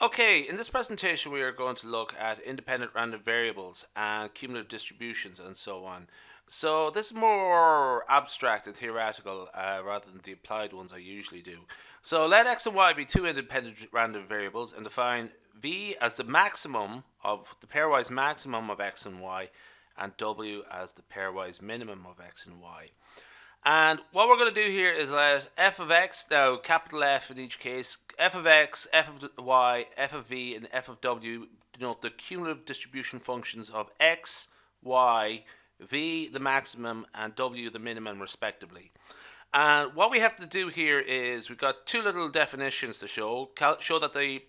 Okay, in this presentation we are going to look at independent random variables and cumulative distributions and so on. So this is more abstract and theoretical uh, rather than the applied ones I usually do. So let x and y be two independent random variables and define v as the maximum of the pairwise maximum of x and y and w as the pairwise minimum of x and y. And what we're going to do here is let f of x, now capital F in each case, f of x, f of y, f of v, and f of w denote the cumulative distribution functions of x, y, v the maximum, and w the minimum respectively. And what we have to do here is we've got two little definitions to show. Show that the,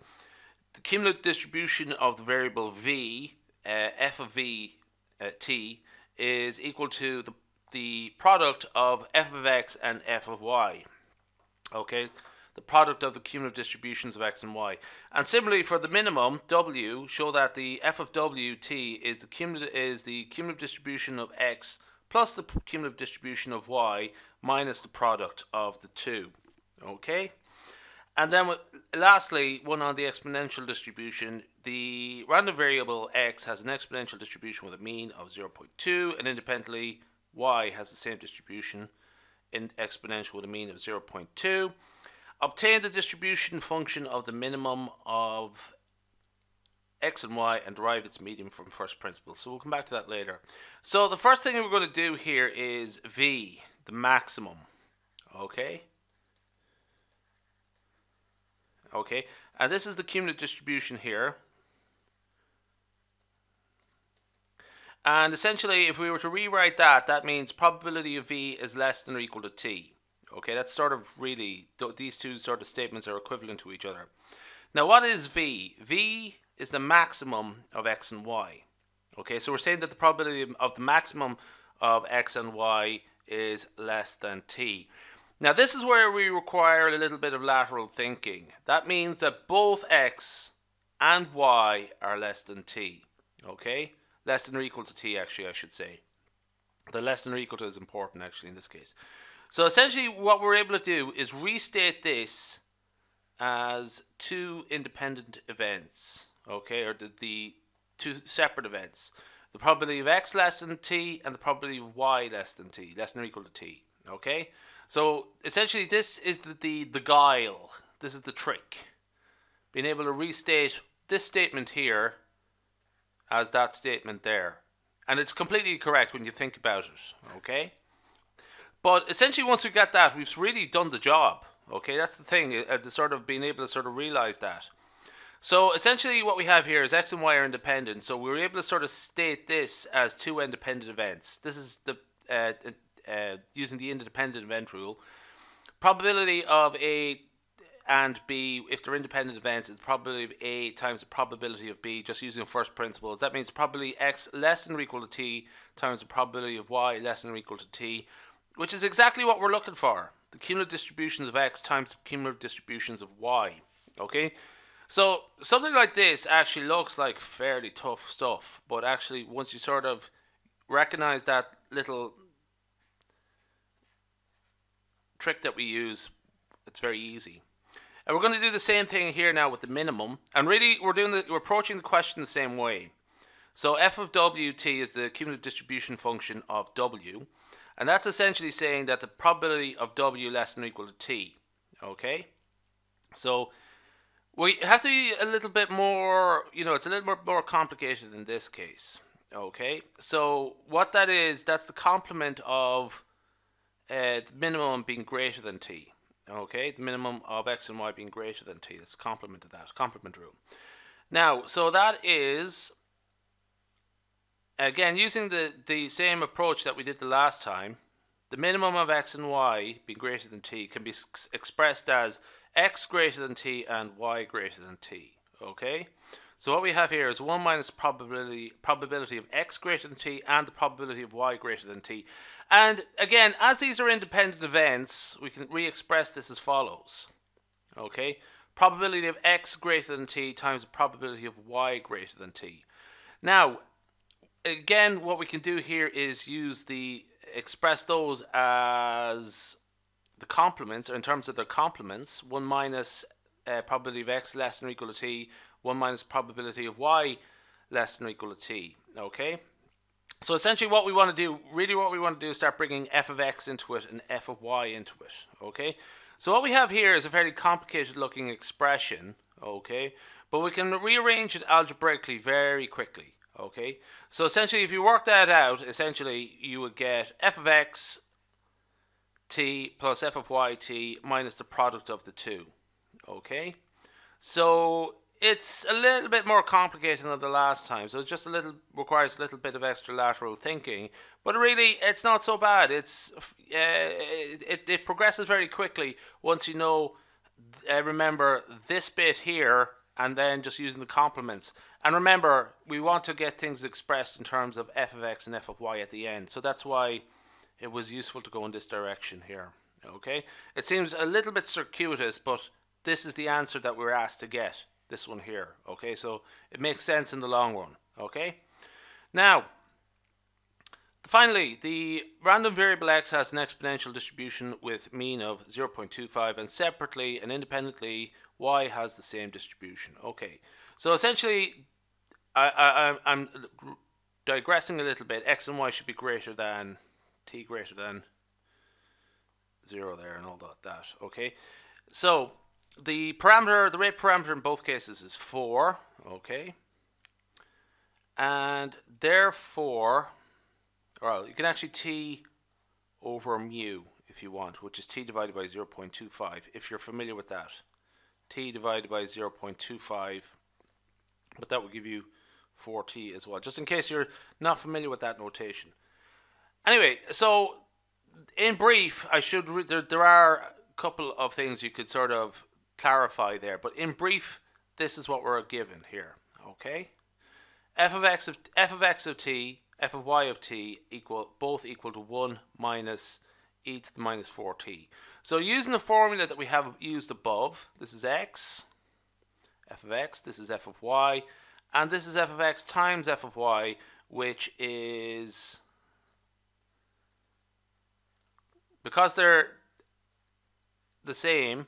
the cumulative distribution of the variable v, uh, f of v uh, t, is equal to the the product of f of x and f of y. Okay, the product of the cumulative distributions of x and y. And similarly for the minimum w, show that the f of w t is the cumulative is the cumulative distribution of x plus the cumulative distribution of y minus the product of the two. Okay. And then lastly, one on the exponential distribution, the random variable x has an exponential distribution with a mean of 0.2 and independently y has the same distribution in exponential with a mean of 0.2. Obtain the distribution function of the minimum of x and y and derive its median from first principles. So we'll come back to that later. So the first thing we're going to do here is v, the maximum. Okay. Okay, and this is the cumulative distribution here. And essentially, if we were to rewrite that, that means probability of V is less than or equal to T. Okay, that's sort of really, these two sort of statements are equivalent to each other. Now, what is V? V is the maximum of X and Y. Okay, so we're saying that the probability of the maximum of X and Y is less than T. Now, this is where we require a little bit of lateral thinking. That means that both X and Y are less than T. Okay? Less than or equal to t actually I should say. The less than or equal to is important actually in this case. So essentially what we're able to do is restate this as two independent events, okay, or the, the two separate events. The probability of x less than t and the probability of y less than t, less than or equal to t, okay? So essentially this is the, the, the guile, this is the trick. Being able to restate this statement here as that statement there. And it's completely correct when you think about it, okay? But essentially, once we get that, we've really done the job, okay? That's the thing, uh, the sort of being able to sort of realize that. So essentially, what we have here is x and y are independent. So we are able to sort of state this as two independent events. This is the uh, uh, using the independent event rule. Probability of a and B, if they're independent events, it's of A times the probability of B, just using first principles. That means probability X less than or equal to T times the probability of Y less than or equal to T, which is exactly what we're looking for. The cumulative distributions of X times the cumulative distributions of Y. Okay? So something like this actually looks like fairly tough stuff, but actually once you sort of recognize that little trick that we use, it's very easy. And we're going to do the same thing here now with the minimum. And really, we're doing the, we're approaching the question the same way. So f of wt is the cumulative distribution function of w. And that's essentially saying that the probability of w less than or equal to t. Okay? So we have to be a little bit more, you know, it's a little more, more complicated in this case. Okay? So what that is, that's the complement of uh, the minimum being greater than t. Okay, the minimum of x and y being greater than t. That's complement to that, complement rule. Now, so that is, again, using the, the same approach that we did the last time, the minimum of x and y being greater than t can be expressed as x greater than t and y greater than t. Okay? So what we have here is 1 minus probability probability of x greater than t and the probability of y greater than t. And again, as these are independent events, we can re-express this as follows. Okay? Probability of x greater than t times the probability of y greater than t. Now, again, what we can do here is use the express those as the complements, or in terms of their complements, 1 minus uh, probability of x less than or equal to t, 1 minus probability of y less than or equal to t. Okay? So essentially what we want to do, really what we want to do is start bringing f of x into it and f of y into it. Okay? So what we have here is a very complicated looking expression. Okay? But we can rearrange it algebraically very quickly. Okay? So essentially if you work that out, essentially you would get f of x t plus f of y t minus the product of the two. Okay? So it's a little bit more complicated than the last time, so it just a little requires a little bit of extra lateral thinking. But really, it's not so bad. It's uh, it, it progresses very quickly once you know. Uh, remember this bit here, and then just using the complements. And remember, we want to get things expressed in terms of f of x and f of y at the end. So that's why it was useful to go in this direction here. Okay, it seems a little bit circuitous, but this is the answer that we're asked to get this one here. Okay, so it makes sense in the long run. Okay, now finally, the random variable x has an exponential distribution with mean of 0.25, and separately and independently, y has the same distribution. Okay, so essentially, I, I, I'm digressing a little bit. X and y should be greater than t greater than zero there and all that. That okay. So the parameter, the rate parameter in both cases is 4, okay? And therefore, well, you can actually t over mu if you want, which is t divided by 0.25, if you're familiar with that. t divided by 0.25, but that will give you 4t as well, just in case you're not familiar with that notation. Anyway, so in brief, I should there, there are a couple of things you could sort of clarify there. But in brief, this is what we're given here. Okay, f of x of f of x of t, f of y of t equal both equal to one minus e to the minus 4t. So using the formula that we have used above, this is x, f of x, this is f of y, and this is f of x times f of y, which is because they're the same,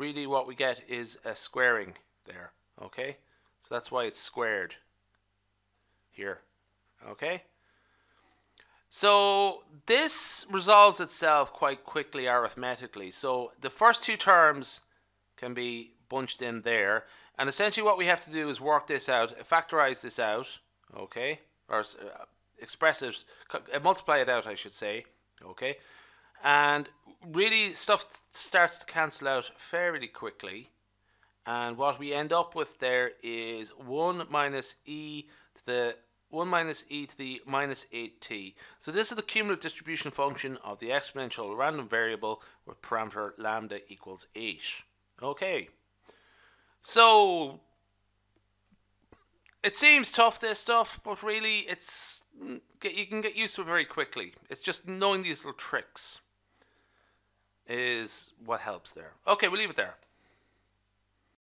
really what we get is a squaring there, okay? So that's why it's squared here, okay? So this resolves itself quite quickly arithmetically. So the first two terms can be bunched in there. And essentially what we have to do is work this out, factorize this out, okay? Or uh, express it, uh, multiply it out, I should say, okay? And really stuff starts to cancel out fairly quickly and what we end up with there is 1 minus e to the 1 minus e to the minus 8t. So this is the cumulative distribution function of the exponential random variable with parameter lambda equals 8. Okay. So it seems tough this stuff, but really it's mm, you can get used to it very quickly. It's just knowing these little tricks is what helps there. Okay, we'll leave it there.